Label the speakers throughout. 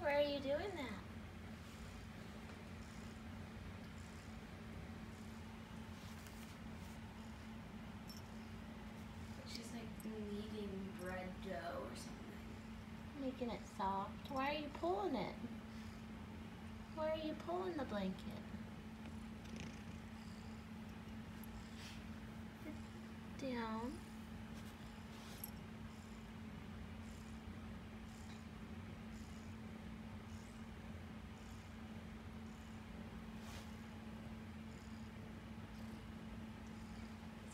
Speaker 1: Where are you doing that? Making it soft. Why are you pulling it? Why are you pulling the blanket? Down.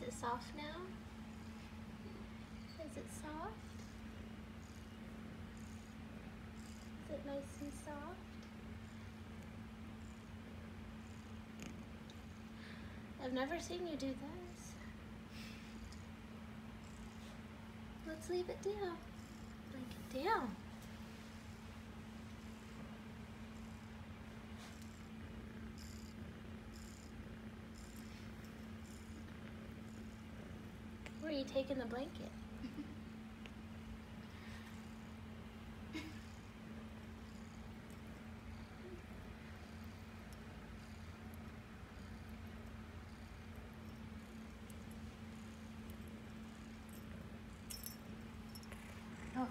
Speaker 1: Is it soft now? Is it soft? Is it nice and soft? I've never seen you do this. Let's leave it down. Blanket down. Where are you taking the blanket? Hey,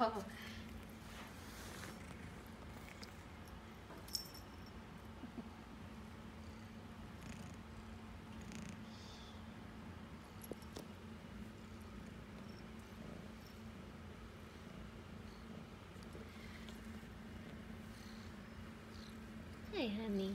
Speaker 1: honey.